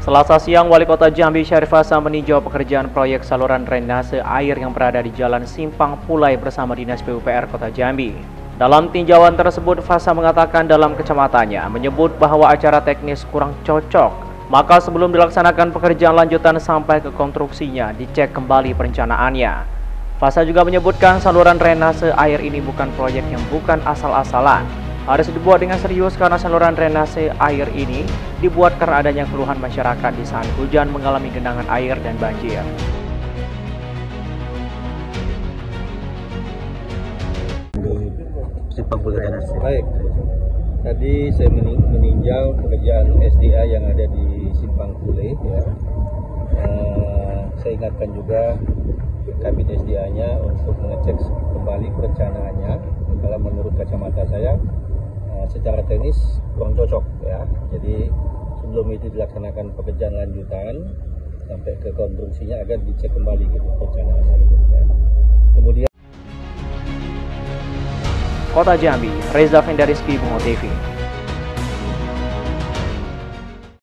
Selasa siang, Wali Kota Jambi Syarif Hasan meninjau pekerjaan proyek saluran drainase air yang berada di Jalan Simpang Pulai bersama Dinas PUPR Kota Jambi. Dalam tinjauan tersebut, Fasa mengatakan dalam kecamatannya menyebut bahwa acara teknis kurang cocok. Maka sebelum dilaksanakan pekerjaan lanjutan sampai ke konstruksinya, dicek kembali perencanaannya. Fasa juga menyebutkan saluran drainase air ini bukan proyek yang bukan asal-asalan, harus dibuat dengan serius karena saluran drainase air ini dibuat karena adanya keluhan masyarakat di saat hujan mengalami genangan air dan banjir. Simpang Pulai Drainase. Baik. Tadi saya mening- meninjau pekerjaan SDA yang ada di Simpang Pule ya. Eh, saya ingatkan juga kabin SDA-nya untuk mengecek kembali perencanaannya. Kalau menurut kacamata saya secara teknis kurang cocok ya. Jadi sebelum itu dilaksanakan pekerjaan lanjutan sampai ke konstruksinya agar dicek kembali gitu perencanaannya gitu ya. Kemudian Kota Jambi, Reza Fendariski, Bungo TV.